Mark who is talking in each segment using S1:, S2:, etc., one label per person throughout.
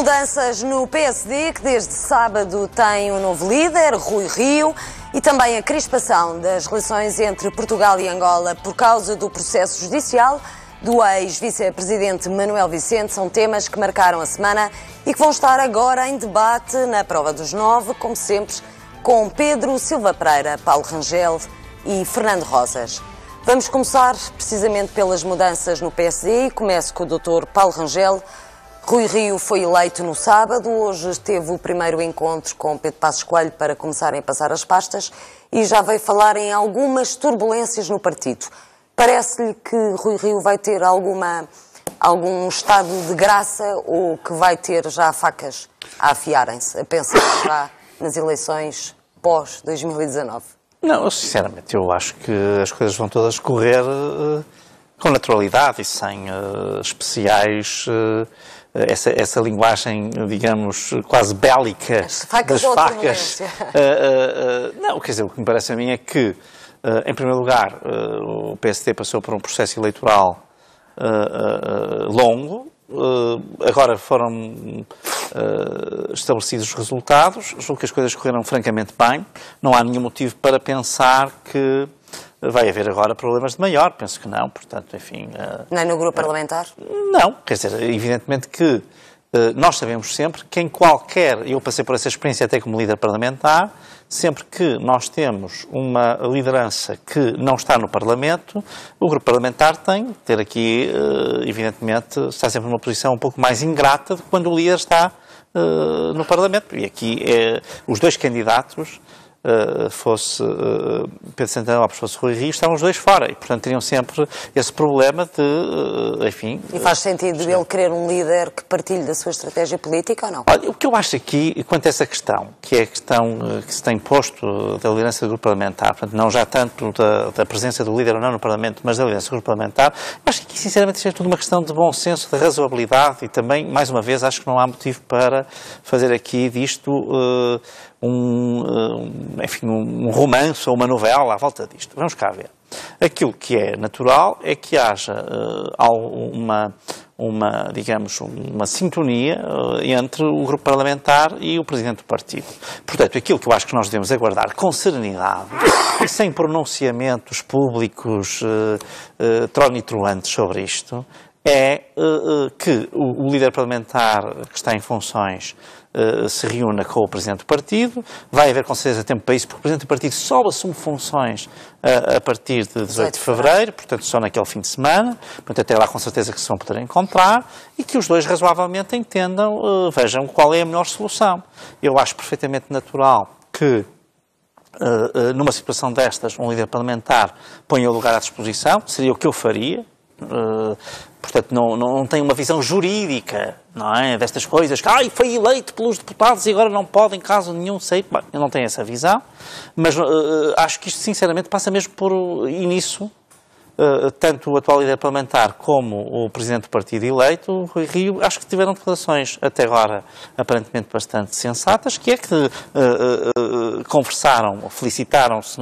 S1: Mudanças no PSD, que desde sábado tem um novo líder, Rui Rio, e também a crispação das relações entre Portugal e Angola por causa do processo judicial do ex-vice-presidente Manuel Vicente são temas que marcaram a semana e que vão estar agora em debate na prova dos nove, como sempre, com Pedro Silva Pereira, Paulo Rangel e Fernando Rosas. Vamos começar precisamente pelas mudanças no PSD e começo com o Dr. Paulo Rangel. Rui Rio foi eleito no sábado, hoje teve o primeiro encontro com Pedro Passos Coelho para começarem a passar as pastas e já veio falar em algumas turbulências no partido. Parece-lhe que Rui Rio vai ter alguma, algum estado de graça ou que vai ter já facas a afiarem-se, a pensar já nas eleições pós-2019?
S2: Não, sinceramente, eu acho que as coisas vão todas correr uh, com naturalidade e sem uh, especiais. Uh, essa, essa linguagem, digamos, quase bélica
S1: As facas
S2: das
S1: da
S2: facas. não, quer dizer, o que me parece a mim é que, em primeiro lugar, o PSD passou por um processo eleitoral longo, agora foram estabelecidos os resultados, julgo que as coisas correram francamente bem, não há nenhum motivo para pensar que vai haver agora problemas de maior, penso que não, portanto, enfim...
S1: Nem no grupo parlamentar?
S2: Não, quer dizer, evidentemente que nós sabemos sempre que em qualquer, eu passei por essa experiência até como líder parlamentar, sempre que nós temos uma liderança que não está no Parlamento, o grupo parlamentar tem de ter aqui, evidentemente, está sempre numa posição um pouco mais ingrata de quando o líder está no Parlamento. E aqui os dois candidatos Uh, fosse uh, Pedro Santana Lopes, fosse Rui Rio, estavam os dois fora e, portanto, teriam sempre esse problema de, uh, enfim...
S1: E faz sentido ele querer um líder que partilhe da sua estratégia política ou não?
S2: Olha, o que eu acho aqui, quanto a essa questão, que é a questão que se tem posto da liderança do grupo parlamentar, portanto, não já tanto da, da presença do líder ou não no Parlamento, mas da liderança do grupo parlamentar, acho que aqui, sinceramente, isto é tudo uma questão de bom senso, de razoabilidade e também, mais uma vez, acho que não há motivo para fazer aqui disto um, enfim, um romance ou uma novela à volta disto. Vamos cá ver. Aquilo que é natural é que haja uh, uma, uma, digamos, uma sintonia uh, entre o grupo parlamentar e o presidente do partido. Portanto, aquilo que eu acho que nós devemos aguardar com serenidade e sem pronunciamentos públicos uh, tronitroantes sobre isto é que o, o líder parlamentar que está em funções Uh, se reúna com o Presidente do Partido. Vai haver com certeza tempo para isso, porque o Presidente do Partido só assume funções uh, a partir de 18 de Fevereiro, portanto só naquele fim de semana. Portanto, até lá com certeza que se vão poder encontrar e que os dois razoavelmente entendam, uh, vejam qual é a melhor solução. Eu acho perfeitamente natural que numa situação destas, um líder parlamentar ponha o lugar à disposição, seria o que eu faria, Uh, portanto, não, não tem uma visão jurídica, não é? Destas coisas, que foi eleito pelos deputados e agora não pode em caso nenhum sair. Bem, eu não tenho essa visão, mas uh, acho que isto, sinceramente, passa mesmo por. E nisso, tanto o atual líder parlamentar como o presidente do partido eleito, Rui Rio, acho que tiveram declarações até agora aparentemente bastante sensatas, que é que uh, uh, conversaram, felicitaram-se,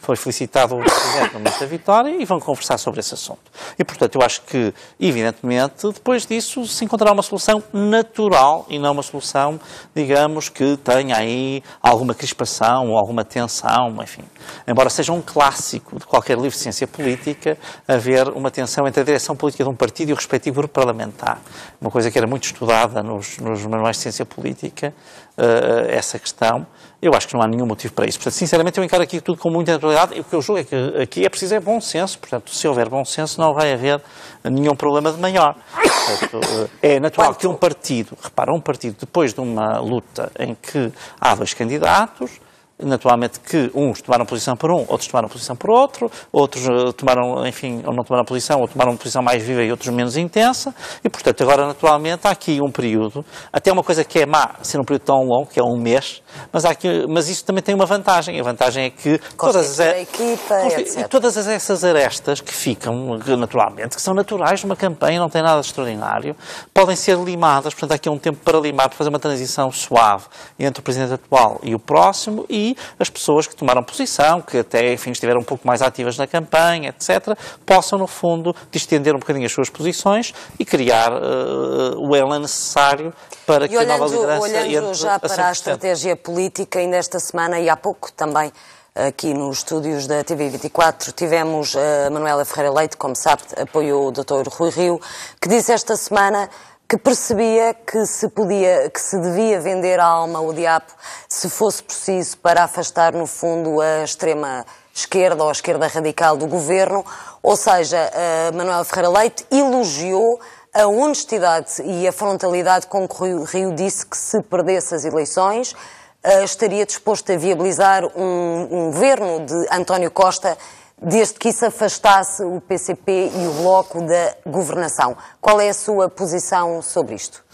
S2: foi felicitado o presidente no momento da vitória e vão conversar sobre esse assunto. E, portanto, eu acho que, evidentemente, depois disso se encontrará uma solução natural e não uma solução, digamos, que tenha aí alguma crispação ou alguma tensão, enfim. Embora seja um clássico de qualquer livro de ciência política, haver uma tensão entre a direção política de um partido e o respectivo grupo parlamentar. Uma coisa que era muito estudada nos, nos manuais de ciência política, uh, essa questão. Eu acho que não há nenhum motivo para isso. Portanto, sinceramente, eu encaro aqui tudo com muita naturalidade e o que eu julgo é que aqui é preciso é bom senso. Portanto, se houver bom senso, não vai haver nenhum problema de maior. Portanto, é natural que um partido, repara, um partido, depois de uma luta em que há dois candidatos, naturalmente que uns tomaram posição por um, outros tomaram posição por outro, outros uh, tomaram, enfim, ou não tomaram posição, ou tomaram uma posição mais viva e outros menos intensa, e portanto agora naturalmente há aqui um período, até uma coisa que é má ser um período tão longo, que é um mês, mas, há aqui, mas isso também tem uma vantagem, a vantagem é que todas, as,
S1: equipa,
S2: e todas essas arestas que ficam naturalmente, que são naturais de uma campanha, não tem nada de extraordinário, podem ser limadas, portanto há aqui um tempo para limar, para fazer uma transição suave entre o Presidente atual e o próximo, e e as pessoas que tomaram posição, que até, enfim, estiveram um pouco mais ativas na campanha, etc., possam, no fundo, distender um bocadinho as suas posições e criar uh, o elan necessário para e que olhando, a nova liderança
S1: olhando já para a estratégia política, ainda esta semana e há pouco também aqui nos estúdios da TV24 tivemos a Manuela Ferreira Leite, como sabe, apoiou o Dr. Rui Rio, que disse esta semana que percebia que se podia, que se devia vender a alma ao diabo se fosse preciso para afastar, no fundo, a extrema esquerda ou a esquerda radical do governo. Ou seja, a Manuela Ferreira Leite elogiou a honestidade e a frontalidade com que Rio disse que se perdesse as eleições, uh, estaria disposto a viabilizar um, um governo de António Costa desde que isso afastasse o PCP e o Bloco da governação. Qual é a sua posição sobre isto?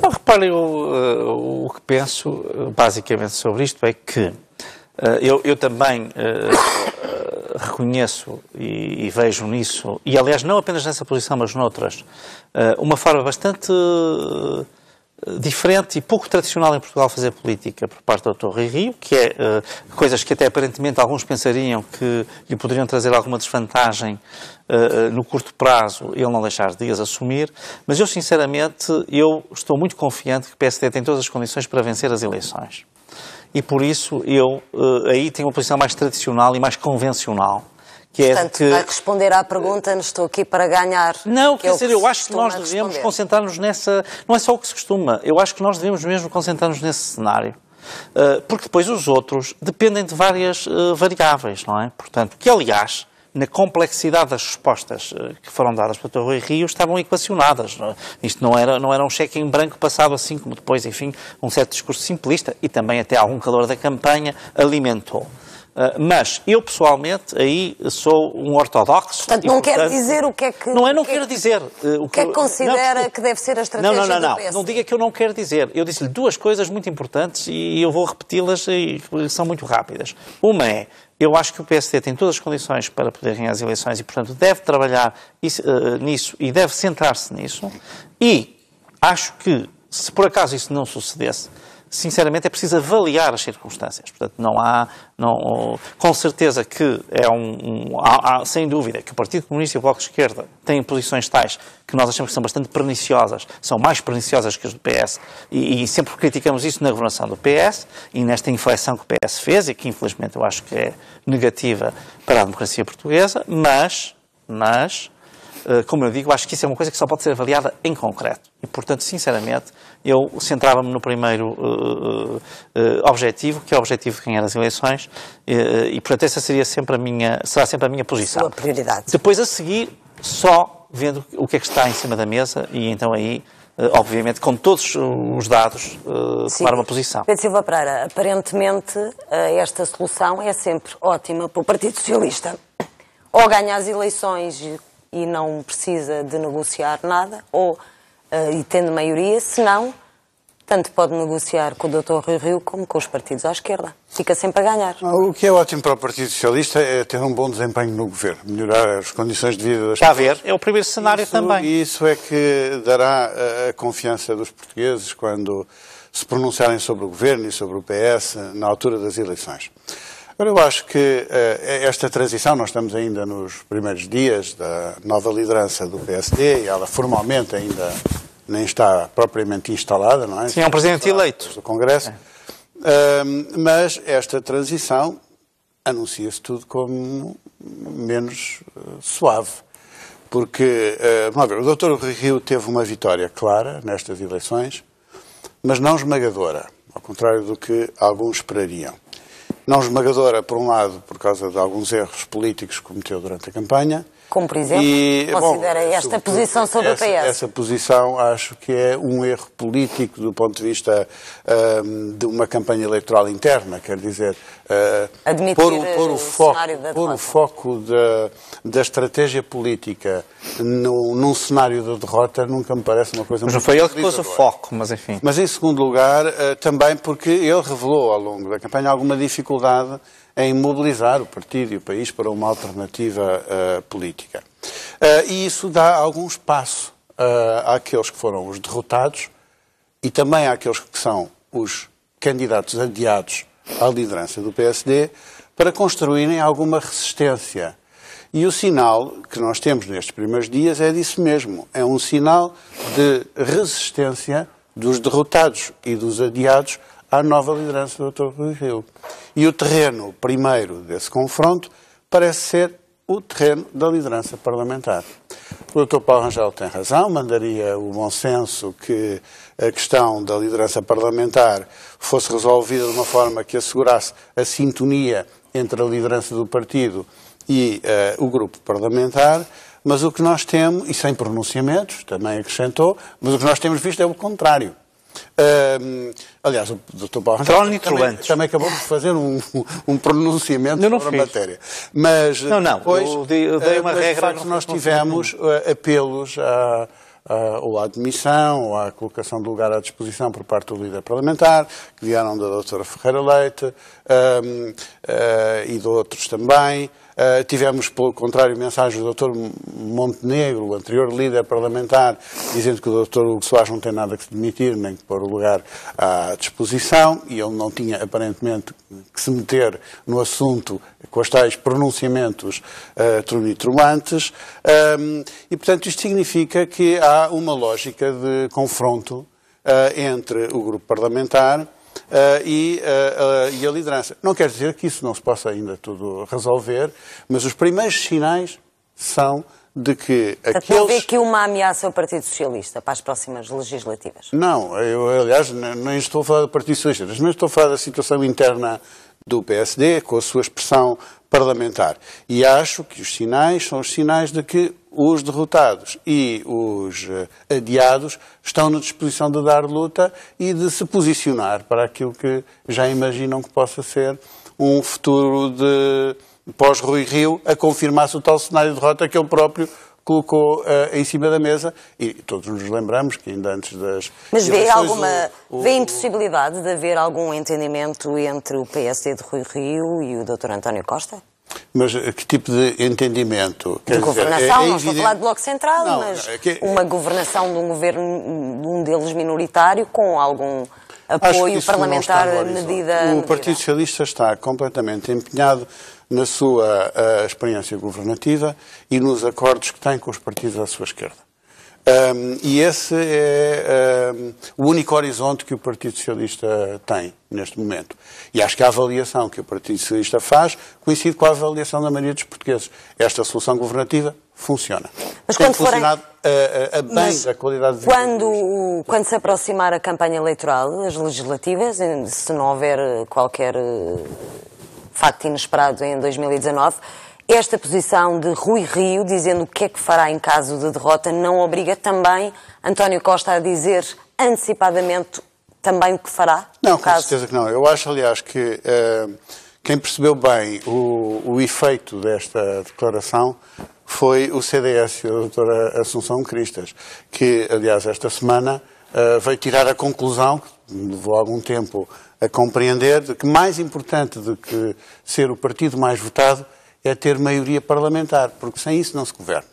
S2: Não, repare, eu, uh, o que penso uh, basicamente sobre isto é que uh, eu, eu, também reconheço e, e, vejo nisso, e aliás não apenas nessa posição, mas noutras, uma forma bastante diferente e pouco tradicional em Portugal fazer política por parte do Dr. Rui Rio, que é uh, coisas que até aparentemente alguns pensariam que lhe poderiam trazer alguma desvantagem uh, no curto prazo, ele não deixar de as assumir, mas eu sinceramente eu estou muito confiante que o PSD tem todas as condições para vencer as eleições. E por isso eu uh, aí tenho uma posição mais tradicional e mais convencional
S1: que é Portanto, que... vai responder à pergunta, estou aqui para ganhar.
S2: Não, quer é dizer, eu acho que nós devemos concentrar-nos nessa. Não é só o que se costuma, eu acho que nós devemos mesmo concentrar-nos nesse cenário. Uh, porque depois os outros dependem de várias uh, variáveis, não é? Portanto, que aliás, na complexidade das respostas uh, que foram dadas para o Rui Rio, estavam equacionadas. Não é? Isto não era, não era um cheque em branco passado assim como depois, enfim, um certo discurso simplista e também até algum calor da campanha alimentou. Uh, mas eu pessoalmente aí sou um ortodoxo.
S1: Portanto, não e, portanto, quer dizer o que é que.
S2: Não é, não
S1: que
S2: quero dizer.
S1: Uh, o que, é que considera não, que deve ser a estratégia
S2: não, não, não? Não, não diga que eu não quero dizer. Eu disse-lhe duas coisas muito importantes e eu vou repeti-las e são muito rápidas. Uma é. Eu acho que o PSD tem todas as condições para poder ganhar as eleições e, portanto, deve trabalhar isso, uh, nisso e deve centrar-se nisso. E acho que, se por acaso isso não sucedesse, sinceramente, é preciso avaliar as circunstâncias. Portanto, não há, não, com certeza que é um, um há, há, sem dúvida, que o Partido Comunista e o Bloco de Esquerda têm posições tais que nós achamos que são bastante perniciosas, são mais perniciosas que as do PS, e, e sempre criticamos isso na governação do PS e nesta inflexão que o PS fez, e que infelizmente eu acho que é negativa para a democracia portuguesa, mas, mas, como eu digo, acho que isso é uma coisa que só pode ser avaliada em concreto. E, portanto, sinceramente, eu centrava-me no primeiro uh, uh, objetivo, que é o objetivo de ganhar as eleições, uh, e, portanto, essa seria sempre a minha, será sempre a minha posição.
S1: Sua prioridade.
S2: Depois, a seguir, só vendo o que é que está em cima da mesa, e então aí obviamente, com todos os dados, tomar uma posição.
S1: Pedro Silva Pereira, aparentemente esta solução é sempre ótima para o Partido Socialista. Ou ganha as eleições e não precisa de negociar nada, ou uh, e tendo maioria, se não, tanto pode negociar com o Dr. Rui Rio como com os partidos à esquerda. Fica sempre a ganhar.
S3: O que é ótimo para o Partido Socialista é ter um bom desempenho no governo, melhorar as condições de vida das
S2: Está pessoas. Está a ver, é o primeiro cenário
S3: isso,
S2: também.
S3: E isso é que dará a confiança dos portugueses quando se pronunciarem sobre o governo e sobre o PS na altura das eleições. Eu acho que uh, esta transição, nós estamos ainda nos primeiros dias da nova liderança do PSD e ela formalmente ainda nem está propriamente instalada, não é?
S2: Sim, é um presidente eleito.
S3: Do Congresso. É. Uh, mas esta transição anuncia-se tudo como menos uh, suave. Porque, uh, vamos ver, o Dr. Rio teve uma vitória clara nestas eleições, mas não esmagadora, ao contrário do que alguns esperariam não esmagadora, por um lado, por causa de alguns erros políticos que cometeu durante a campanha.
S1: Como, por exemplo, e, considera bom, esta posição sobre
S3: essa,
S1: o PS?
S3: Essa posição acho que é um erro político do ponto de vista um, de uma campanha eleitoral interna, quer dizer,
S1: uh, pôr, pôr, o, foco,
S3: pôr o foco da, da estratégia política no, num cenário de derrota nunca me parece uma coisa
S2: mas
S3: muito
S2: Mas não foi ele que pôs o foco, mas enfim.
S3: Mas em segundo lugar, uh, também porque ele revelou ao longo da campanha alguma dificuldade em mobilizar o partido e o país para uma alternativa uh, política. Uh, e isso dá algum espaço uh, àqueles que foram os derrotados e também àqueles que são os candidatos adiados à liderança do PSD para construírem alguma resistência. E o sinal que nós temos nestes primeiros dias é disso mesmo. É um sinal de resistência dos derrotados e dos adiados à nova liderança do Dr. Rui Rio. E o terreno primeiro desse confronto parece ser o terreno da liderança parlamentar. O Dr. Paulo Rangel tem razão, mandaria o bom senso que a questão da liderança parlamentar fosse resolvida de uma forma que assegurasse a sintonia entre a liderança do partido e uh, o grupo parlamentar, mas o que nós temos, e sem pronunciamentos, também acrescentou, mas o que nós temos visto é o contrário. Uh, aliás, o Dr. Paulo também, também acabou de fazer um, um pronunciamento sobre a matéria. Mas
S2: não, não,
S3: depois,
S2: eu dei, eu dei uma
S3: mas,
S2: regra.
S3: De facto, nós tivemos uh, apelos a, a, ou à admissão ou à colocação de lugar à disposição por parte do líder parlamentar, que vieram da doutora Ferreira Leite uh, e de outros também. Uh, tivemos, pelo contrário, mensagens do Dr. Montenegro, o anterior líder parlamentar, dizendo que o Dr. Hugo Soares não tem nada que se demitir, nem que pôr o lugar à disposição, e ele não tinha, aparentemente, que se meter no assunto com os tais pronunciamentos uh, tronitrolantes. Um, e, portanto, isto significa que há uma lógica de confronto uh, entre o grupo parlamentar e, uh, uh, e, a liderança. Não quer dizer que isso não se possa ainda tudo resolver, mas os primeiros sinais são de que
S1: Portanto,
S3: aqueles...
S1: Não vê que uma ameaça ao Partido Socialista para as próximas legislativas?
S3: Não, eu aliás nem estou a falar do Partido Socialista, mas estou a falar da situação interna do PSD, com a sua expressão parlamentar. E acho que os sinais são os sinais de que os derrotados e os eh, adiados estão na disposição de dar luta e de se posicionar para aquilo que já imaginam que possa ser um futuro de pós-Rui Rio, a confirmar-se o tal cenário de derrota que ele próprio colocou uh, em cima da mesa e todos nos lembramos que ainda antes das
S1: Mas vê alguma o, o, vê impossibilidade de haver algum entendimento entre o PSD de Rui Rio e o Dr. António Costa?
S3: Mas que tipo de entendimento?
S1: De governação, dizer, é, é não estou a falar de Bloco Central, não, mas é que... uma governação de um governo, de um deles minoritário, com algum apoio parlamentar medida.
S3: O Partido Socialista está completamente empenhado na sua uh, experiência governativa e nos acordos que tem com os partidos à sua esquerda. Um, e esse é um, o único horizonte que o Partido Socialista tem neste momento. E acho que a avaliação que o Partido Socialista faz coincide com a avaliação da maioria dos portugueses. Esta solução governativa funciona.
S1: Mas Tem quando
S3: funcionado forem... a, a, a bem da qualidade de
S1: vida. Quando, quando se aproximar a campanha eleitoral, as legislativas, se não houver qualquer eh, facto inesperado em 2019, esta posição de Rui Rio, dizendo o que é que fará em caso de derrota, não obriga também António Costa a dizer antecipadamente também o que fará?
S3: Não, com caso... certeza que não. Eu acho, aliás, que uh, quem percebeu bem o, o efeito desta declaração foi o CDS e a doutora Assunção Cristas, que, aliás, esta semana uh, veio tirar a conclusão, que levou algum tempo a compreender, de que mais importante do que ser o partido mais votado é ter maioria parlamentar, porque sem isso não se governa.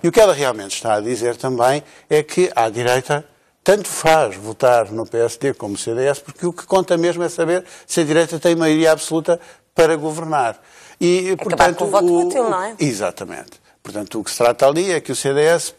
S3: E o que ela realmente está a dizer também é que à direita tanto faz votar no PSD como no CDS, porque o que conta mesmo é saber se a direita tem maioria absoluta para governar.
S1: E, Acabar portanto, com o voto o, útil, não é?
S3: Exatamente. Portanto, o que se trata ali é que o CDS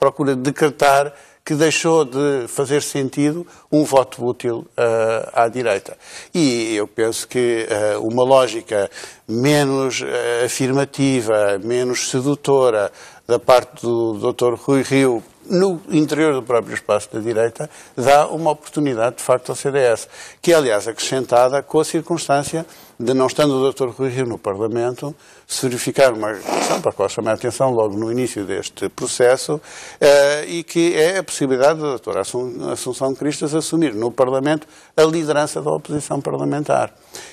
S3: procura decretar que deixou de fazer sentido um voto útil uh, à direita. E eu penso que uh, uma lógica menos uh, afirmativa, menos sedutora da parte do Dr. Rui Rio no interior do próprio espaço da direita, dá uma oportunidade, de facto, ao CDS, que é, aliás, acrescentada com a circunstância de, não estando o Dr. Rui Rio no Parlamento, se verificar uma questão para a qual chamei a atenção logo no início deste processo, eh, e que é a possibilidade da doutora Assunção Cristas assumir no Parlamento a liderança da oposição parlamentar.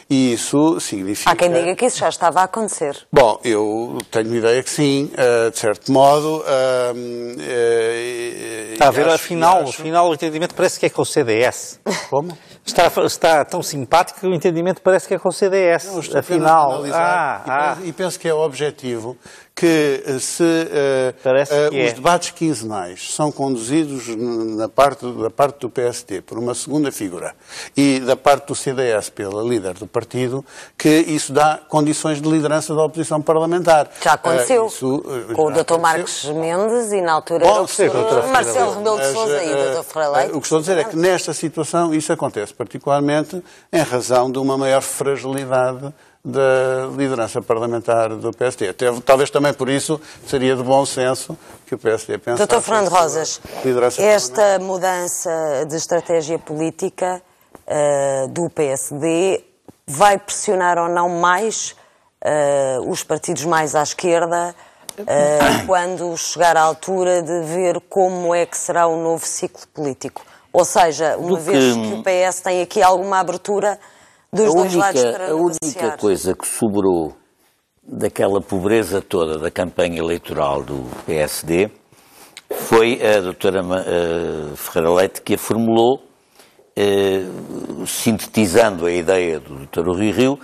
S3: E isso significa...
S1: Há quem diga que isso já estava a acontecer.
S3: Bom, eu tenho ideia que sim, eh, de certo modo.
S2: Eh, Está a ver, acho, afinal, acho... afinal o entendimento parece que é com o CDS.
S3: Como?
S2: Está, está tão simpático que o entendimento parece que é com o CDS. Não, afinal,
S3: ah, e, ah. penso que é objetivo que se uh, uh,
S2: que é.
S3: os debates quinzenais são conduzidos na parte, da parte do PSD por uma segunda figura e da parte do CDS pela líder do partido, que isso dá condições de liderança da oposição parlamentar.
S1: Já aconteceu
S3: Uh, isso, uh,
S1: com o
S3: já
S1: Dr.
S3: aconteceu.
S1: Marcos Mendes e na altura era o
S3: Pode ser,
S1: professor
S3: doutora
S1: Marcelo Rebelo de Sousa e o
S3: eh,
S1: Dr. Ferreira Leite.
S3: O que estou a dizer é que nesta situação isso acontece particularmente em razão de uma maior fragilidade da liderança parlamentar do PSD. Até, talvez também por isso seria de bom senso que o PSD pensasse...
S1: Dr. Fernando Rosas, esta mudança de estratégia política eh, do PSD vai pressionar ou não mais eh, os partidos mais à esquerda eh, quando chegar à altura de ver como é que será o novo ciclo político? Ou seja, uma
S4: Do
S1: vez
S4: que-
S1: que o PS tem aqui alguma abertura dos
S4: a
S1: dois lados
S4: única,
S1: para
S4: a única
S1: negociar.
S4: coisa que sobrou daquela pobreza toda da campanha eleitoral do PSD foi a doutora Ferreira Leite que a formulou, eh, sintetizando a ideia do doutor Rui Rio,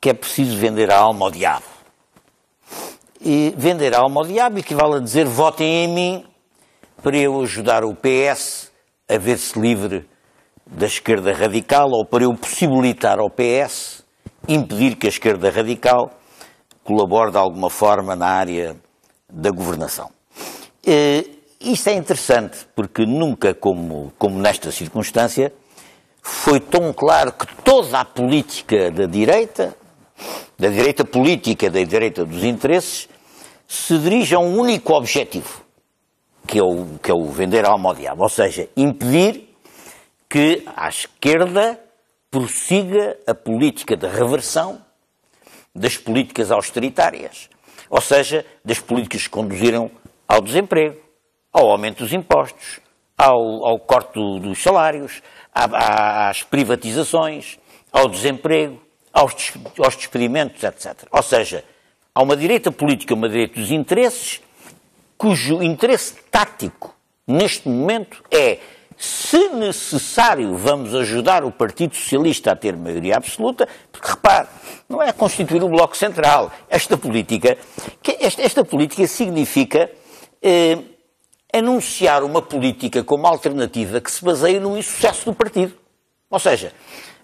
S4: que é preciso vender a alma ao diabo. E vender a alma ao diabo equivale a dizer votem em mim para eu ajudar o PS a ver-se livre da esquerda radical ou para eu possibilitar ao PS impedir que a esquerda radical colabore de alguma forma na área da governação. Eh, Isto é interessante porque nunca, como, como nesta circunstância, foi tão claro que toda a política da direita, da direita política, da direita dos interesses, se dirige a um único objetivo, que é o, que é o vender a alma ao diabo, ou seja, impedir que a esquerda prossiga a política de reversão das políticas austeritárias, ou seja, das políticas que conduziram ao desemprego, ao aumento dos impostos, ao, ao corte do- dos salários, às privatizações, ao desemprego, aos, aos despedimentos, etc. Ou seja, há uma direita política, uma direita dos interesses, cujo interesse tático neste momento é, se necessário, vamos ajudar o Partido Socialista a ter maioria absoluta, porque repare, não é constituir o Bloco Central. Esta política, esta, esta política significa eh, anunciar uma política como alternativa que se baseia no insucesso do partido. Ou seja,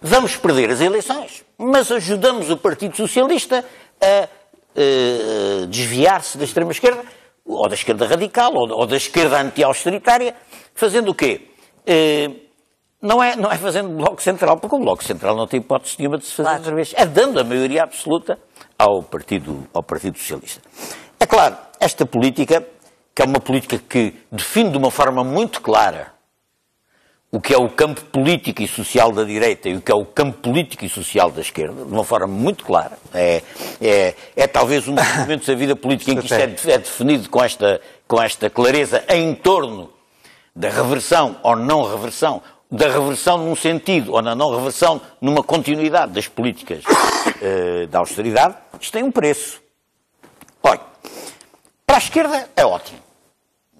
S4: vamos perder as eleições, mas ajudamos o Partido Socialista a eh, desviar-se da extrema-esquerda, ou da esquerda radical, ou, ou da esquerda anti-austeritária, fazendo o quê? Eh, não é, não é fazendo Bloco Central, porque o Bloco Central não tem hipótese nenhuma de se fazer
S1: Claro.
S4: outra vez. É dando a maioria absoluta ao Partido, ao Partido Socialista. É claro, esta política, que é uma política que define de uma forma muito clara o que é o campo político e social da direita e o que é o campo político e social da esquerda, de uma forma muito clara. É, é, é talvez um dos momentos da vida política em que isto é, é definido com esta, com esta clareza em torno da reversão ou não reversão, da reversão num sentido ou na não reversão numa continuidade das políticas eh, da austeridade, isto tem um preço. Olha, para a esquerda é ótimo.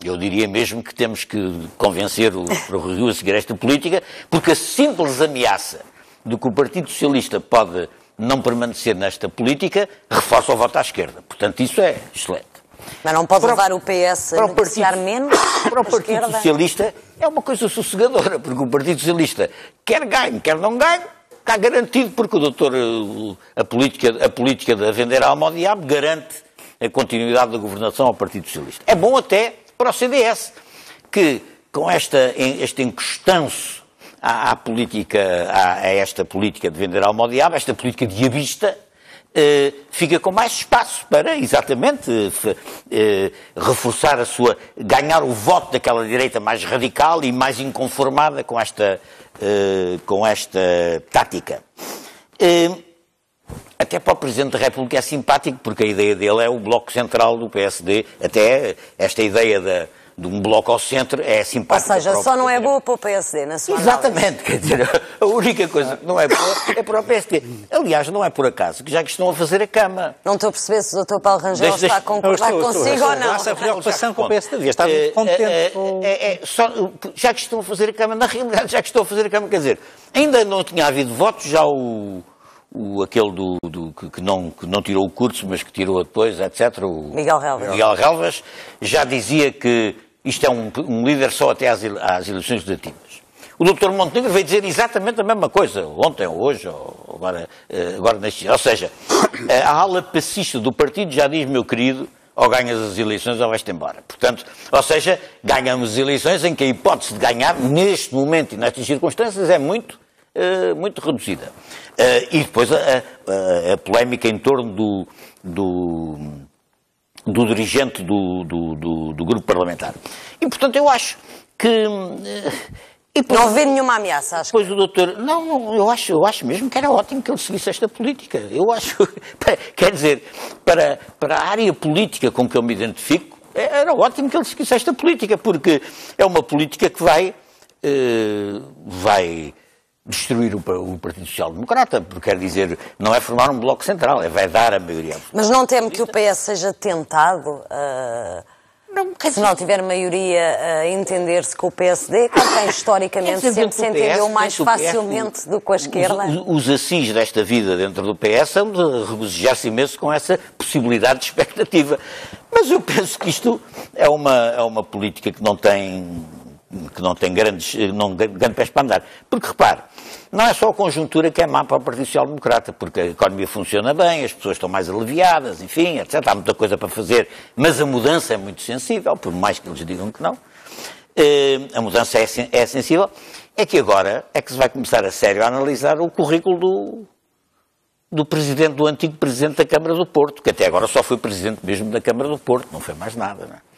S4: Eu diria mesmo que temos que convencer o o Rio a seguir esta política, porque a simples ameaça de que o Partido Socialista pode não permanecer nesta política reforça o voto à esquerda. Portanto, isso é excelente.
S1: Mas não pode
S4: Para
S1: levar o PS a
S4: para
S1: negociar
S4: Partido-
S1: menos?
S4: Para o Partido
S1: esquerda?
S4: Socialista é uma coisa sossegadora, porque o Partido Socialista quer ganhe, quer não ganhe, está garantido, porque o doutor, eh, a política, a política de vender a alma ao diabo garante a continuidade da governação ao Partido Socialista. É bom até para o CDS, que com esta, este encostanço à, à política, à, a esta política de vender alma ao diabo, esta política diabista, fica com mais espaço para, exatamente, eh, eh, reforçar a sua. ganhar o voto daquela direita mais radical e mais inconformada com esta, eh, com esta tática. Eh, até para o Presidente da República é simpático, porque a ideia dele é o bloco central do PSD. Até esta ideia da- de um bloco ao centro é
S1: Ou
S4: simpática.
S1: seja,
S4: para o
S1: só não é boa para o PSD, na sua análise.
S4: Exatamente, quer dizer, a única coisa que não é boa é para o PSD. Aliás, não é por acaso que já que estão a fazer a cama.
S1: Não estou a perceber se o Dr. Paulo Rangel
S4: Deixa-
S1: está a concordar
S2: estou-
S1: consigo
S2: estou-
S1: ou não.
S2: Essa preocupação com o PSD. Devia estar
S4: Eh,
S2: muito contente
S4: eh,
S2: com...
S4: eh, eh, só, já que estão a fazer a Câmara, na realidade, já que estão a fazer a Câmara, quer dizer, ainda não tinha havido votos, já o, o, aquele do, do que, que não, que não tirou o curso, mas que tirou depois, etc. O
S1: Miguel Relvas.
S4: Miguel Relvas já dizia que isto é um, um líder só até às, às eleições legislativas. O Dr. Montenegro veio dizer exatamente a mesma coisa, ontem ou hoje, ou agora, eh, agora neste dia. Ou seja, a ala passista do partido já diz, meu querido, ou ganhas as eleições ou vais-te embora. Portanto, ou seja, ganhamos as eleições em que a hipótese de ganhar, neste momento e nestas circunstâncias, é muito, eh, muito reduzida. Eh, e depois a, a- a polémica em torno do, do, do dirigente do, do, do- do grupo parlamentar. E, portanto, eu acho que... eh, depois-
S1: Não haver nenhuma ameaça, acho que.
S4: Depois o doutor, não, não, eu acho, eu acho mesmo que era ótimo que ele seguisse esta política. Eu acho, quer dizer, para, para a área política com que eu me identifico, é, era ótimo que ele seguisse esta política, porque é uma política que vai, eh, vai destruir o, pa- o Partido Social Democrata, porque quer dizer, não é formar um bloco central, é vai dar a maioria.
S1: Mas não teme que o PS seja tentado, ah,
S4: Não,
S1: se não tiver maioria, a entender-se com o PSD, com quem historicamente sempre se entendeu mais
S4: do PS,
S1: facilmente do que com a esquerda?
S4: Os, os, os assis desta vida dentro do PS são de regozijar-se imenso com essa possibilidade de expectativa. Mas eu penso que isto é uma, é uma política que não tem, que não tem grandes, não, grande pés para andar. Porque, repare, não é só a conjuntura que é má para o Partido Social Democrata, porque a economia funciona bem, as pessoas estão mais aliviadas, enfim, etc. Há muita coisa para fazer, mas a mudança é muito sensível, por mais que eles digam que não. Eh, a mudança é, é sensível, é que agora é que se vai começar a sério a analisar o currículo do, do presidente, do antigo presidente da Câmara do Porto, que até agora só foi presidente mesmo da Câmara do Porto, não foi mais nada. Não é?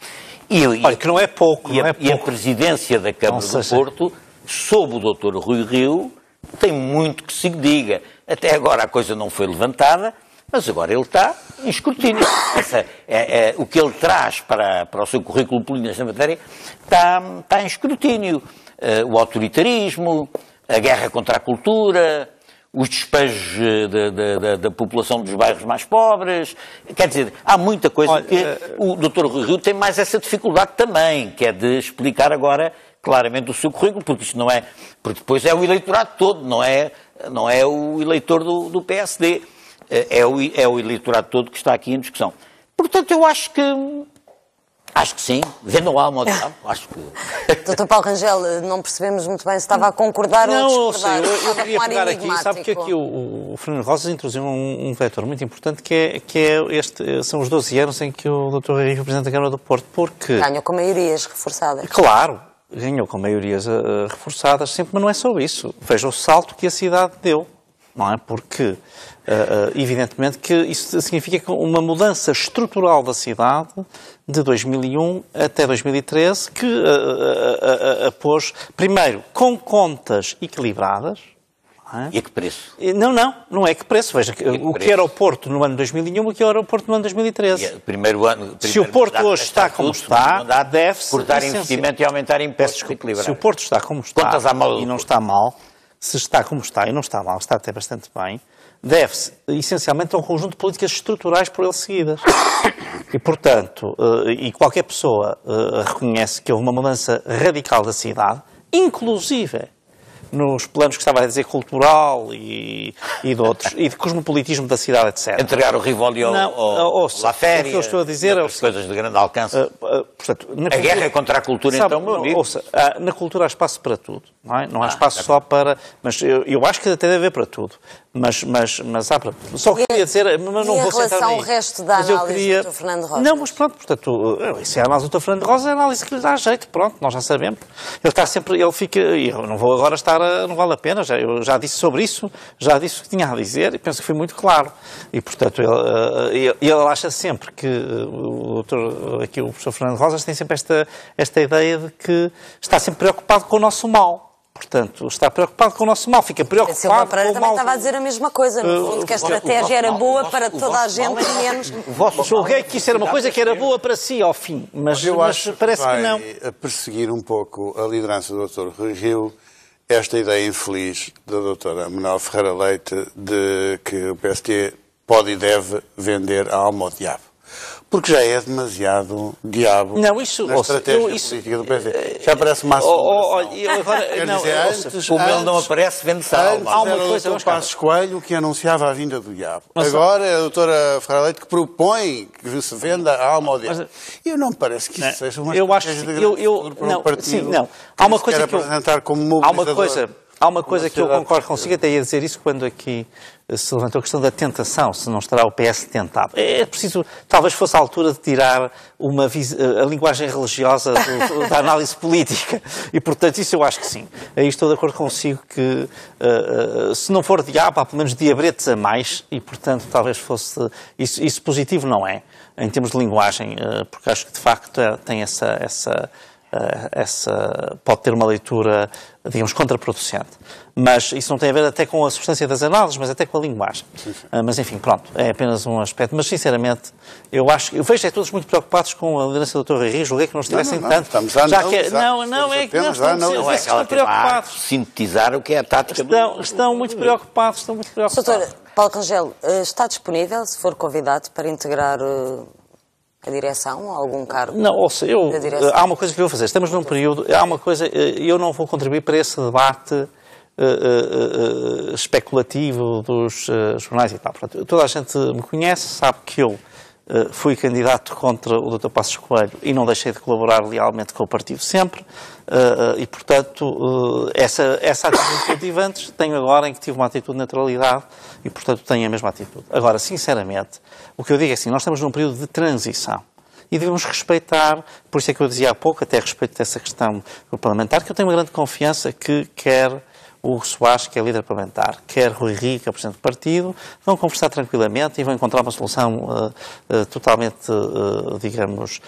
S4: E,
S2: Olha, que não é pouco,
S4: e
S2: não
S4: a,
S2: é
S4: e a
S2: pouco.
S4: presidência da Câmara do Porto, sob o Dr. Rui Rio, tem muito que se diga. Até agora a coisa não foi levantada, mas agora ele está em escrutínio. Essa é, é- o que ele traz para, para o seu currículo político nesta matéria está, está em escrutínio. Eh, o autoritarismo, a guerra contra a cultura, os despejos eh, da, da- da- da população dos bairros mais pobres. Quer dizer, há muita coisa
S2: Olha,
S4: que
S2: eh,
S4: o Dr. Rui Rio tem mais essa dificuldade também, que é de explicar agora claramente o seu currículo, porque isto não é. Porque depois é o eleitorado todo, não é, não é o eleitor do, do PSD. É, é o, é o eleitorado todo que está aqui em discussão. Portanto, eu acho que. Acho que sim. Vendam a alma ao diabo. Acho que.
S1: Doutor Paulo Rangel, não percebemos muito bem se estava a concordar
S2: Não,
S1: ou a discordar.
S2: eu, eu
S1: Estava
S2: queria pegar aqui, sabe que
S1: enigmático.
S2: aqui o, o Fernando Rosas introduziu um, um vetor muito importante que é, que é este, são os 12 anos em que o Dr. Henrique foi Presidente da Câmara do Porto, porque,
S1: Ganham com maiorias reforçadas.
S2: claro, ganhou com maiorias eh, reforçadas sempre, mas não é só isso. Veja o salto que a cidade deu, não é? Porque, eh, eh, evidentemente, que isso significa uma mudança estrutural da cidade de 2001 até 2013, que eh, pôs, primeiro, com contas equilibradas, é?
S4: E a que preço?
S2: Não, não, não é que preço. Veja, que, o que
S4: preço?
S2: era o Porto no ano 2001 e o que era o Porto no ano 2013.
S4: E a- Primeiro ano,
S2: Se o
S4: primeiro
S2: Porto hoje está como está,
S4: mandato,
S2: deve-se
S4: cortar
S2: essencial-
S4: investimento e aumentar impostos equilibrar.
S2: se o Porto está como está e não está mal, se está como está e não está mal, está até bastante bem, deve-se essencialmente a um conjunto de políticas estruturais por ele seguidas. E, portanto, eh, e qualquer pessoa eh, reconhece que houve uma mudança radical da cidade, inclusive nos planos que estava a dizer cultural e, e de outros, e de cosmopolitismo da cidade, etc.
S4: Entregar o Rivoli ao,
S2: Não,
S4: ao,
S2: ouça,
S4: La Féria,
S2: o que eu estou a dizer é
S4: coisas de grande alcance.
S2: Uh, uh, portanto,
S4: A guerra é contra a cultura, então, meu amigo.
S2: Ouça, há- na cultura há espaço para tudo, não é? Não há
S4: Ah,
S2: espaço
S4: tá
S2: só para. Mas eu, eu acho que até deve haver para tudo. Mas, mas, mas tudo. Só queria dizer, mas não
S1: e em
S2: vou
S1: relação
S2: sentar
S1: ao resto da análise
S2: queria...
S1: do Dr. Fernando Rosa?
S2: Não, mas pronto, portanto, isso é a análise do Dr. Fernando Rosa, é a análise que lhe dá jeito, pronto, nós já sabemos. Ele está sempre, ele fica, e eu não vou agora estar, a, não vale a pena, já, eu já disse sobre isso, já disse o que tinha a dizer e penso que foi muito claro. E, portanto, ele, uh, ele, acha sempre que uh, o doutor, aqui o professor Fernando Rosas tem sempre esta, esta ideia de que está sempre preocupado com o nosso mal. Portanto, está preocupado com o nosso mal, fica preocupado
S1: Silva
S2: com
S1: Pereira
S2: o
S1: também
S2: mal.
S1: estava a dizer a mesma coisa, no fundo, que a estratégia era boa para toda a gente, menos...
S4: O vosso
S2: Julguei que isso era uma coisa que era boa para si ao fim, mas,
S3: Eu
S2: mas
S3: acho
S2: parece
S3: que
S2: que não.
S3: a perseguir um pouco a liderança do Dr. Rui Rio esta ideia infeliz da doutora Manuel Ferreira Leite de que o PST pode e deve vender a alma ao diabo. Porque já é demasiado diabo
S2: Não, isso-
S3: na
S2: ouça,
S3: estratégia
S2: eu- isso-
S3: política do PSD. Já parece uma
S2: Oh, oh, olha, eu agora-
S3: Quer
S2: não,
S3: dizer,
S2: ouça,
S3: antes,
S4: Como ele não
S3: antes-
S4: aparece, vende-se a
S3: Antes
S4: alma.
S2: Há uma
S3: era
S2: coisa,
S3: o Dr. Passos Coelho que anunciava a vinda do diabo.
S2: Mas-
S3: Agora é a doutora Ferreira Leite que propõe que se venda a alma ao diabo.
S2: Mas-
S3: E eu não me parece que isso
S2: Não,
S3: seja uma
S2: eu acho-
S3: estratégia de
S2: eu-
S3: grande
S2: eu-
S3: para
S2: não,
S3: um partido
S2: sim, não. Há uma
S3: se
S2: coisa
S3: quer
S2: que eu-
S3: apresentar como
S2: Há uma
S3: mobilizador
S2: coisa, há uma coisa que eu concordo consigo, até ia dizer isso quando aqui se levantou a questão da tentação, se não estará o PS tentado. É preciso, talvez fosse a altura de tirar uma eh, a linguagem religiosa do- da análise política. E, portanto, isso eu acho que sim. Aí estou de acordo consigo que, eh, eh, se não for diabo, há pelo menos diabretes a mais, e, portanto, talvez fosse. Isso, isso positivo não é, em termos de linguagem, porque acho que, de facto, tem essa. essa essa pode ter uma leitura, digamos, contraproducente. Mas isso não tem a ver até com a substância das análises, mas até com a linguagem. Ah, Mas, enfim, pronto, é apenas um aspecto. Mas, sinceramente, eu acho eu vejo é todos muito preocupados com a liderança do Dr. Rui Julguei que não estivessem
S3: não, não,
S2: tanto.
S3: estamos a
S2: já que, não, não,
S3: Estamos
S2: é que não estão, estão,
S4: Não é que
S2: estão preocupados.
S4: sintetizar o que é a tática do...
S2: Estão, estão muito preocupados, estão muito preocupados.
S1: Doutor Paulo Rangel, eh, está disponível, se for convidado, para integrar eh, a direção, algum cargo?
S2: Não, ouça, eu, há uma coisa que eu vou fazer. Estamos num período, há uma coisa, eh, eu não vou contribuir para esse debate eh, eh, eh, especulativo dos eh, jornais e tal. Portanto, toda a gente me conhece, sabe que eu fui candidato contra o Dr. Passos Coelho e não deixei de colaborar lealmente com o partido sempre. eh, eh, e, portanto, eh, essa, essa atitude que eu tive antes, tenho agora em que tive uma atitude de neutralidade e, portanto, tenho a mesma atitude. Agora, sinceramente, o que eu digo é assim, nós estamos num período de transição e devemos respeitar, por isso é que eu dizia há pouco, até a respeito dessa questão parlamentar, que eu tenho uma grande confiança que quer Hugo Soares, que é líder parlamentar, quer Rui Rio, que é presidente do partido, vão conversar tranquilamente e vão encontrar uma solução eh, eh, totalmente, eh, digamos,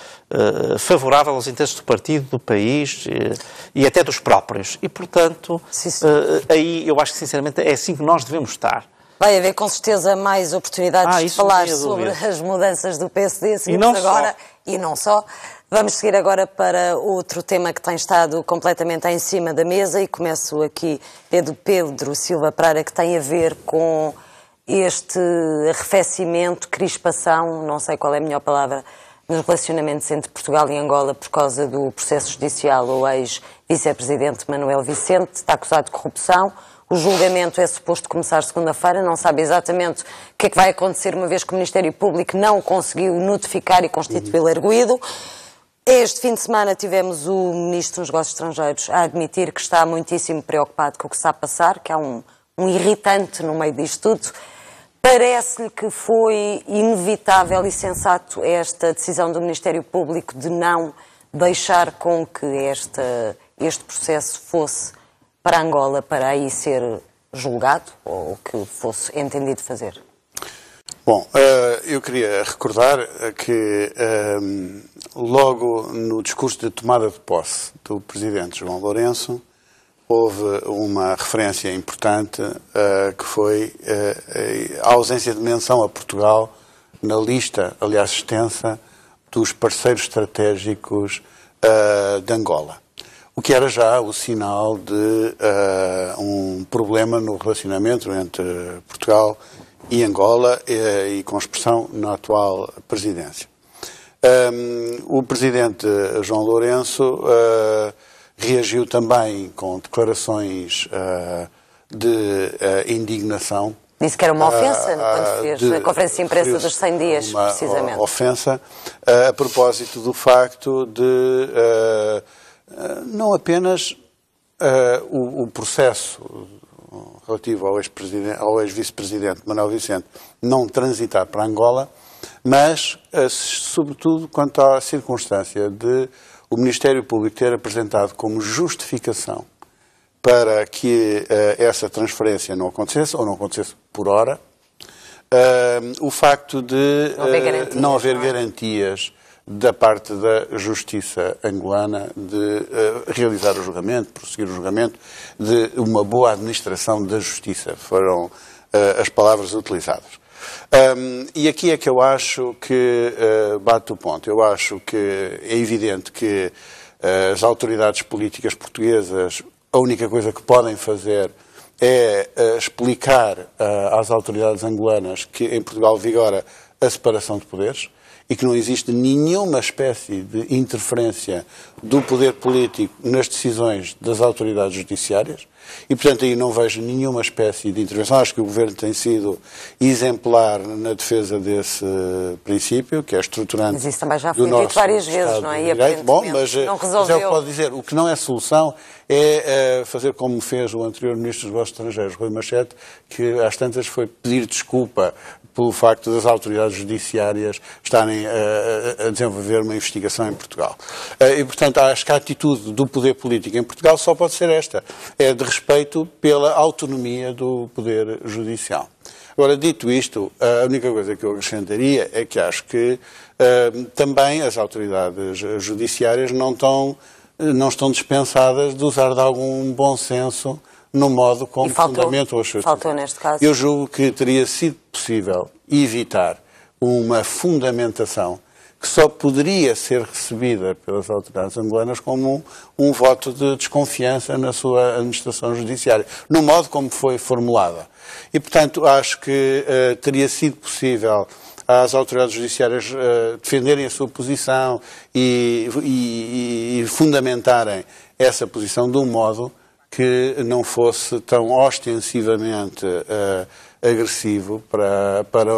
S2: favorável aos interesses do partido, do país e até dos próprios. E, portanto,
S1: Sim,
S2: eh, aí eu acho que, sinceramente, é assim que nós devemos estar.
S1: Vai haver com certeza mais oportunidades
S2: Ah,
S1: de falar sobre as mudanças do PSD. seguimos
S2: não só.
S1: agora, E não só. Vamos seguir agora para outro tema que tem estado completamente em cima da mesa e começo aqui Pedro Pedro Silva Pereira, que tem a ver com este arrefecimento, crispação, não sei qual é a melhor palavra, nos relacionamentos entre Portugal e Angola por causa do processo judicial. O ex-vice-presidente Manuel Vicente está acusado de corrupção. O julgamento é suposto começar segunda-feira, não sabe exatamente o que é que vai acontecer, uma vez que o Ministério Público não conseguiu notificar e constituí-lo arguído. Este fim de semana tivemos o Ministro dos Negócios Estrangeiros a admitir que está muitíssimo preocupado com o que está a passar, que há um, um irritante no meio disto tudo. Parece-lhe que foi inevitável e sensato esta decisão do Ministério Público de não deixar com que este processo fosse para Angola para aí ser julgado ou que fosse entendido fazer?
S3: Bom, eh, eu queria recordar eh, que eh, logo no discurso de tomada de posse do Presidente João Lourenço houve uma referência importante eh, que foi eh, a ausência de menção a Portugal na lista, aliás extensa, dos parceiros estratégicos eh, de Angola. O que era já o sinal de um problema no relacionamento entre Portugal e Angola e com expressão na atual presidência. Um, o presidente João Lourenço uh, reagiu também com declarações uh, de uh, indignação.
S1: Disse que era uma ofensa quando fez
S3: de-
S1: a conferência de imprensa dos 100 dias,
S3: uma
S1: precisamente.
S3: ofensa a propósito do facto de não apenas o, o processo relativo ao ex-presidente- ao ex-vice-presidente Manuel Vicente não transitar para Angola, mas, eh, sobretudo, quanto à circunstância de o Ministério Público ter apresentado como justificação para que eh, essa transferência não acontecesse, ou não acontecesse por hora, eh, o facto de
S1: Não haver garantias,
S3: não haver
S1: é?
S3: garantias da parte da justiça angolana de realizar o julgamento, prosseguir o julgamento, de uma boa administração da justiça. Foram as palavras utilizadas. Um, e aqui é que eu acho que uh, bate o ponto. Eu acho que é evidente que uh, as autoridades políticas portuguesas, a única coisa que podem fazer é uh, explicar às autoridades angolanas que em Portugal vigora a separação de poderes e que não existe nenhuma espécie de interferência do poder político nas decisões das autoridades judiciárias. E, portanto, aí não vejo nenhuma espécie de intervenção. Acho que o Governo tem sido exemplar na defesa desse princípio, que é estruturante.
S1: Mas isso também já foi dito várias vezes, não é? E
S3: Bom, mas, não resolveu. mas é o que pode dizer. O que não é solução é uh, fazer como fez o anterior Ministro dos Negócios Estrangeiros, Rui Machete, que às tantas foi pedir desculpa pelo facto das autoridades judiciárias estarem uh, a desenvolver uma investigação em Portugal. Uh, e, portanto, acho que a atitude do poder político em Portugal só pode ser esta: é de respeito pela autonomia do poder judicial. Agora, dito isto, a única coisa que eu acrescentaria é que acho que uh, também as autoridades judiciárias não estão, não estão dispensadas de usar de algum bom senso no modo como faltou, fundamentam as suas
S1: Faltou neste caso.
S3: Eu julgo que teria sido possível evitar uma fundamentação que só poderia ser recebida pelas autoridades angolanas como um, um, voto de desconfiança na sua administração judiciária, no modo como foi formulada. E, portanto, acho que uh, teria sido possível às autoridades judiciárias uh, defenderem a sua posição e, e, e fundamentarem essa posição de um modo que não fosse tão ostensivamente uh, agressivo para, para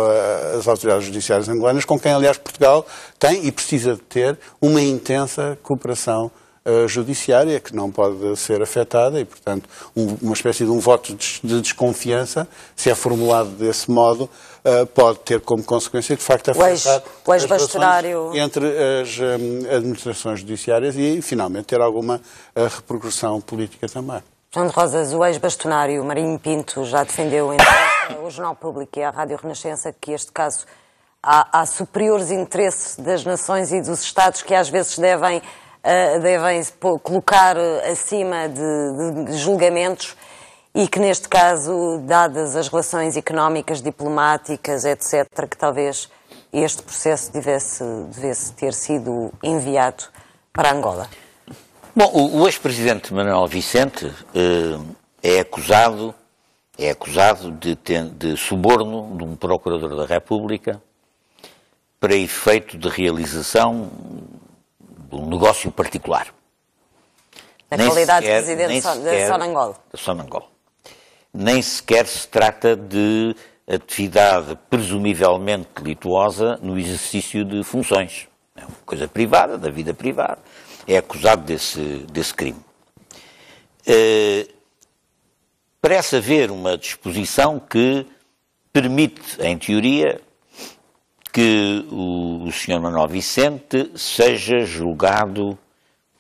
S3: as autoridades judiciárias angolanas, com quem, aliás, Portugal tem e precisa de ter uma intensa cooperação uh, judiciária que não pode ser afetada e, portanto, um, uma espécie de um voto de, de, desconfiança, se é formulado desse modo, uh, pode ter como consequência, de facto, afetar
S1: o ex, o
S3: ex entre as um, administrações judiciárias e, finalmente, ter alguma uh, repercussão política também.
S1: João de Rosas, o ex-bastonário Marinho Pinto já defendeu em o Jornal Público e a Rádio Renascença que este caso há, há, superiores interesses das nações e dos Estados que às vezes devem, uh, devem colocar acima de, de, julgamentos e que neste caso, dadas as relações económicas, diplomáticas, etc., que talvez este processo devesse, devesse ter sido enviado para Angola.
S4: Bom, o ex-presidente Manuel Vicente eh, é acusado é acusado de, ter, de suborno de um procurador da República para efeito de realização de um negócio particular.
S1: Na nem qualidade sequer, de presidente da Sonangol.
S4: Da Sonangol. Nem sequer se trata de atividade presumivelmente delituosa no exercício de funções. É uma coisa privada, da vida privada é acusado desse, desse crime. Uh, parece haver uma disposição que permite, em teoria, que o, o Sr. Manuel Vicente seja julgado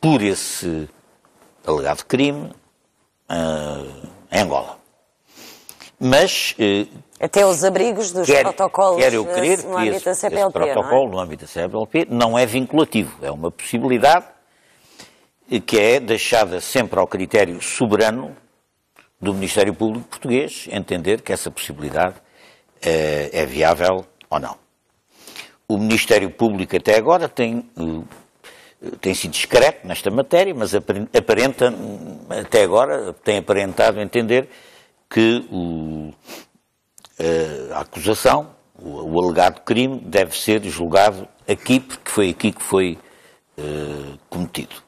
S4: por esse alegado crime uh, em Angola. Mas. Uh,
S1: Até os abrigos dos quer, protocolos
S4: quer eu crer no âmbito da CPLP. Esse protocolo,
S1: é?
S4: no âmbito da CPLP, não é vinculativo. É uma possibilidade que é deixada sempre ao critério soberano do Ministério Público português entender que essa possibilidade é, é viável ou não. O Ministério Público até agora tem, eh, tem sido discreto nesta matéria, mas aparenta, até agora, tem aparentado entender que o, eh, a acusação, o, o, alegado crime, deve ser julgado aqui, porque foi aqui que foi uh, cometido.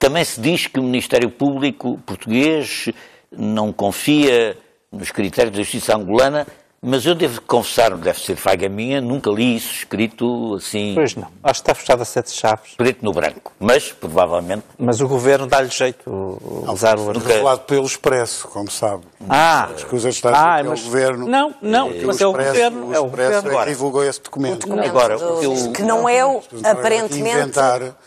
S4: Também se diz que o Ministério Público português não confia nos critérios da justiça angolana, mas eu devo confessar, deve ser falha minha, nunca li isso escrito assim.
S2: Pois não, acho que está fechado a sete chaves.
S4: Preto no branco, mas provavelmente.
S2: Mas o governo dá-lhe jeito
S3: de usar o artigo. Revelado pelo Expresso, como sabe.
S2: Ah,
S3: as coisas estão ah, mas... o governo.
S2: Não, não, mas é o governo.
S3: O é o governo é que divulgou esse documento.
S1: documento Agora, eu... que não é o, aparentemente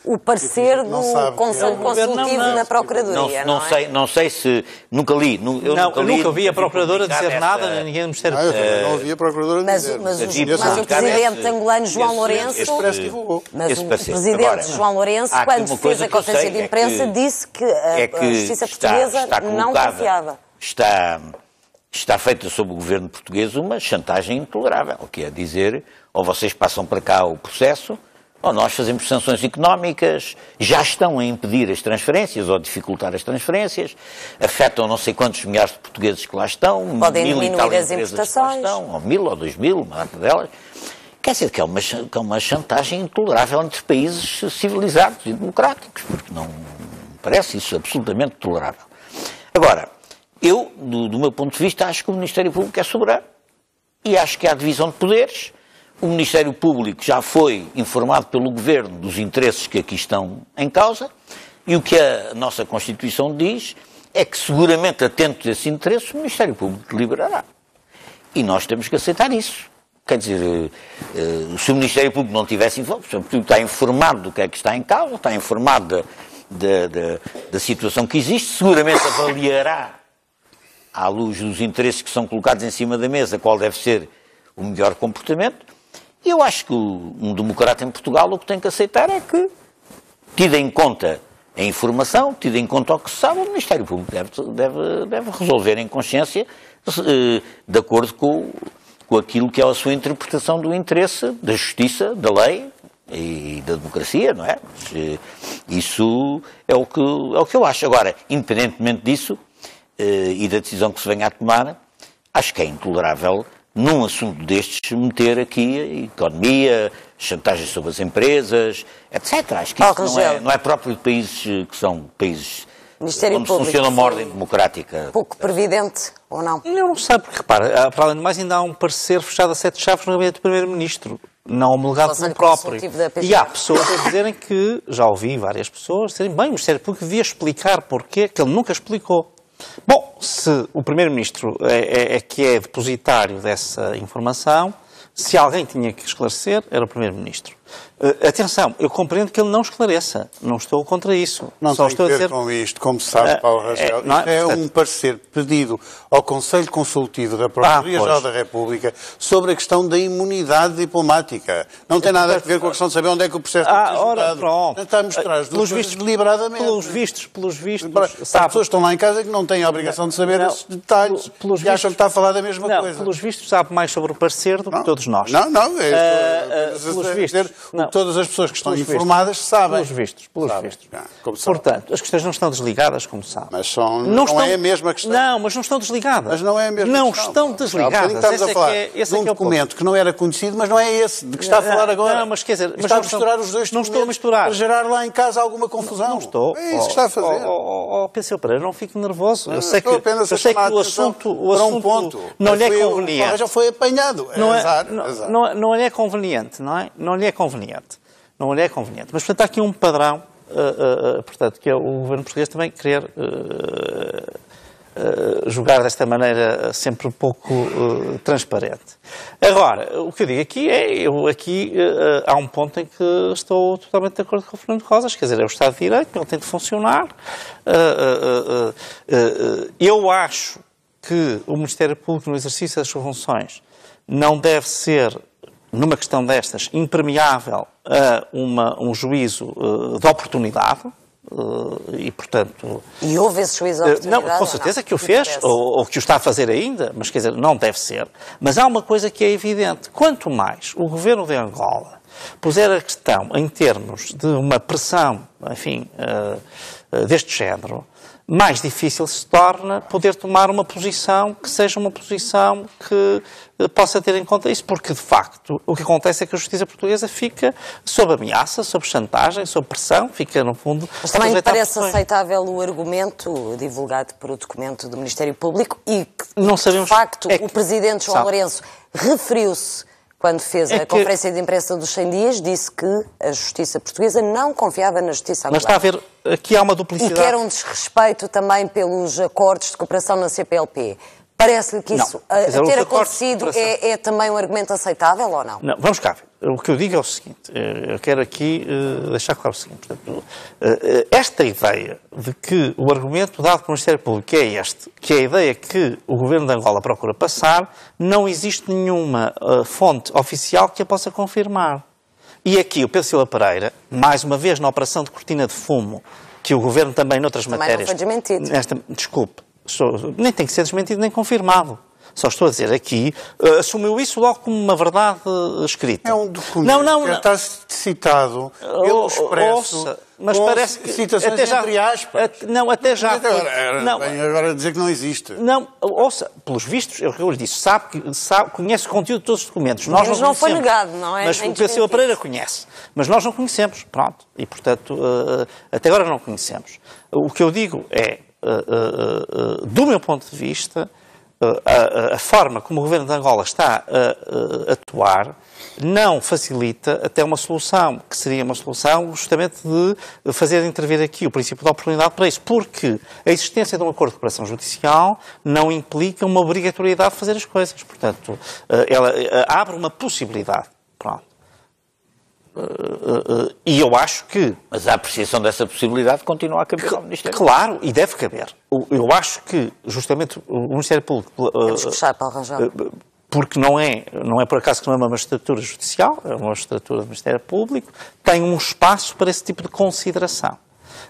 S1: o parecer do Conselho Consultivo da Procuradoria.
S4: Não, não, sei, não sei se. Nunca li.
S2: Eu não, nunca, li, nunca vi a Procuradora dizer nada, ninguém no Ministério Público.
S3: Não havia procuradora
S1: mas, dizer. Mas, mas, mas o presidente angolano João Lourenço. Esse, mas o presidente Agora, João Lourenço, quando fez a conferência de imprensa, é que, disse que a, é que a justiça está, portuguesa está não confiava.
S4: Está, está feita sob o governo português uma chantagem intolerável, que é dizer, ou vocês passam para cá o processo, ou nós fazemos sanções económicas, já estão a impedir as transferências ou dificultar as transferências, afetam não sei quantos milhares de portugueses que lá estão,
S1: podem mil diminuir as importações,
S4: estão, ou mil ou dois mil, uma data delas, Quer dizer que é uma, que é uma chantagem intolerável entre países civilizados e democráticos, porque não parece isso absolutamente tolerável. Agora, eu, do, do meu ponto de vista, acho que o Ministério Público é soberano e acho que há divisão de poderes. O Ministério Público já foi informado pelo Governo dos interesses que aqui estão em causa e o que a nossa Constituição diz é que, seguramente atento a esses interesses, o Ministério Público deliberará. E nós temos que aceitar isso. Quer dizer, eh, se o Ministério Público não tivesse informado, está informado do que é que está em causa, está informado da, da, da situação que existe, seguramente avaliará, à luz dos interesses que são colocados em cima da mesa, qual deve ser o melhor comportamento. E eu acho que um democrata em Portugal o que tem que aceitar é que, tida em conta a informação, tida em conta o que se sabe, o Ministério Público deve, deve, deve resolver em consciência eh, de acordo com, com aquilo que é a sua interpretação do interesse da justiça, da lei e da democracia, não é? Eh, isso é o que, é o que eu acho. Agora, independentemente disso eh, e da decisão que se venha a tomar, acho que é intolerável num assunto destes meter aqui a economia, chantagem sobre as empresas, etc. Acho que isso não é, não é próprio de países que são países
S1: Ministério
S4: onde
S1: Público,
S4: funciona uma ordem democrática.
S1: Pouco previdente ou não?
S2: Eu não sei, porque repara, para além de mais, ainda há um parecer fechado a sete chaves no gabinete do Primeiro-Ministro, não homologado pelo próprio. E há pessoas a dizerem que, já ouvi várias pessoas dizerem, bem, o Ministério Público devia explicar porquê, que ele nunca explicou. Bom, se o Primeiro-Ministro é, é, é que é depositário dessa informação, se alguém tinha que esclarecer, era o Primeiro-Ministro. Uh, atenção, eu compreendo que ele não esclareça, não estou contra isso.
S3: Não
S2: Só
S3: tem
S2: estou
S3: a
S2: dizer...
S3: com isto, como sabe,
S2: Uh,
S3: Paulo Rangel.
S2: é, não é?
S3: Isto é um parecer pedido ao Conselho Consultivo da Procuradoria-Geral
S2: Ah,
S3: da República sobre a questão da imunidade diplomática. Não tem nada a ver com a questão de saber onde é que o processo
S2: Ah,
S3: ser
S2: ora, pronto.
S3: Está a mostrar as duas
S2: Pelos vistos-
S3: deliberadamente.
S2: Pelos vistos, pelos vistos,
S3: Para- As
S2: sabe,
S3: pessoas estão lá em casa que não têm a obrigação de saber
S2: Não,
S3: esses detalhes
S2: pelos
S3: e acham
S2: vistos-
S3: que está a falar da mesma
S2: não,
S3: coisa.
S2: pelos vistos sabe mais sobre o parecer do que todos nós.
S3: Não, não, é, apenas a
S2: pelos vistos, não.
S3: todas as pessoas que estão
S2: Pelos vistos.
S3: informadas sabem.
S2: Pelos vistos, pelos
S3: Sabem,
S2: vistos.
S3: ah, como sabem.
S2: Portanto, as questões não estão desligadas, como sabe.
S3: Mas são- não é a mesma questão.
S2: Não, mas não estão desligadas.
S3: Mas não é a mesma
S2: Não
S3: questão.
S2: estão
S3: Há bocadinho
S2: desligadas.
S3: Estamos
S2: Esse
S3: a
S2: é
S3: falar
S2: é, esse
S3: de
S2: é
S3: um
S2: é
S3: documento que não era conhecido, mas não é esse de que está a falar agora.
S2: Não, mas quer dizer,
S3: está
S2: não
S3: a misturar os dois
S2: não estou a misturar.
S3: Para gerar lá em casa alguma confusão.
S2: Não estou.
S3: É isso que está a fazer.
S2: Oh, oh, oh, Penseu Pereira, não fique nervoso. Eu sei que,
S3: Estou apenas a
S2: eu sei que o assunto,
S3: para um ponto.
S2: não lhe é conveniente.
S3: Já foi apanhado. É
S2: não, é, não, não, não lhe é conveniente, não é? Não lhe é conveniente. Não lhe é conveniente. Mas, portanto, há aqui um padrão, uh, uh, portanto, que é o governo português também querer uh, jogar desta maneira sempre um pouco uh, transparente. Agora, o que eu digo aqui é, eu aqui uh, há um ponto em que estou totalmente de acordo com o Fernando Rosas, quer dizer, é o Estado de Direito, ele tem de funcionar. Uh, eu acho que o Ministério Público, no exercício das suas funções, não deve ser, numa questão destas, impermeável a uma, um juízo uh, de oportunidade. uh, e, portanto.
S1: E houve esse juízo de oportunidade?
S2: Não, com certeza
S1: não?
S2: que o fez, ou, ou que o está a fazer ainda, mas quer dizer, não deve ser. Mas há uma coisa que é evidente: quanto mais o governo de Angola puser a questão em termos de uma pressão, enfim, uh, deste género, mais difícil se torna poder tomar uma posição que seja uma posição que eh, possa ter em conta isso, porque de facto o que acontece é que a justiça portuguesa fica sob ameaça, sob chantagem, sob pressão, fica no fundo.
S1: Mas também parece aceitável o argumento divulgado por o documento do Ministério Público e que,
S2: Não sabemos-
S1: de facto,
S2: é que-
S1: o Presidente João
S2: sabe.
S1: Lourenço referiu-se, quando fez
S2: É
S1: a
S2: que-
S1: conferência de imprensa dos 100 dias, disse que a Justiça Portuguesa não confiava na Justiça
S2: Mas está a ver, aqui há uma
S1: E
S2: duplicidade.
S1: que era um desrespeito também pelos acordos de cooperação na CPLP. Parece-lhe que
S2: Não.
S1: isso, a,
S2: dizer,
S1: a
S2: os
S1: ter acontecido, é, é também um argumento aceitável ou não?
S2: Não, vamos cá. O que eu digo é o seguinte, eh, eu quero aqui eh, deixar claro o seguinte, eh, eh, esta ideia de que o argumento dado pelo Ministério Público é este, que é a ideia que o Governo de Angola procura passar, não existe nenhuma eh, fonte oficial que a possa confirmar. E aqui o Pedro Silva Pereira, mais uma vez na operação de cortina de fumo, que o Governo também noutras
S1: Também não
S2: matérias...
S1: foi desmentido.
S2: Nesta, desculpe, nem tem que ser desmentido nem confirmado. Só estou a dizer aqui, uh, assumiu isso logo como uma verdade escrita.
S3: É um documento
S2: não, não,
S3: que
S2: não.
S3: está citado pelo Expresso.
S2: Ouça, mas parece que
S3: citações
S2: até já,
S3: entre aspas.
S2: at- não, até já.
S3: Agora, era
S2: não,
S3: bem agora dizer que não existe.
S2: não, ouça, pelos vistos, é que eu lhe disse, sabe, que- sabe, conhece o conteúdo de todos os documentos. Nós
S1: Mas
S2: não,
S1: não foi negado, não é?
S2: Mas
S1: Nem
S2: o Silva. Pereira conhece. Mas nós não conhecemos, pronto. E, portanto, eh, até agora não conhecemos. O que eu digo é, do meu ponto de vista, eh, a, a- forma como o governo de Angola está a, a atuar não facilita até uma solução, que seria uma solução justamente de fazer intervir aqui o princípio da oportunidade para isso, porque a existência de um acordo de cooperação judicial não implica uma obrigatoriedade de fazer as coisas. Portanto, eh, ela eh, abre uma possibilidade. Pronto. Eh, eh, eh, E eu acho que
S4: Mas a apreciação dessa possibilidade continua a caber ao Ministério.
S2: Claro, e deve caber. Eu acho que, justamente, o Ministério Público. uh,
S1: Temos Paulo Rangel.
S2: uh, Porque não é, não é por acaso que não é uma magistratura judicial, é uma magistratura do Ministério Público, tem um espaço para esse tipo de consideração.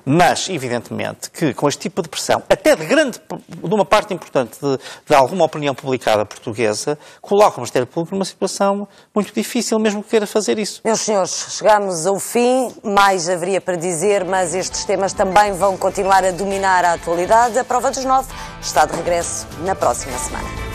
S2: Mas, evidentemente, que com este tipo de pressão, até de grande, de uma parte importante de, de alguma opinião publicada portuguesa, coloca o Ministério Público numa situação muito difícil, mesmo que queira fazer isso.
S1: Meus senhores, chegamos ao fim, mais haveria para dizer, mas estes temas também vão continuar a dominar a atualidade. A prova dos nove está de regresso na próxima semana.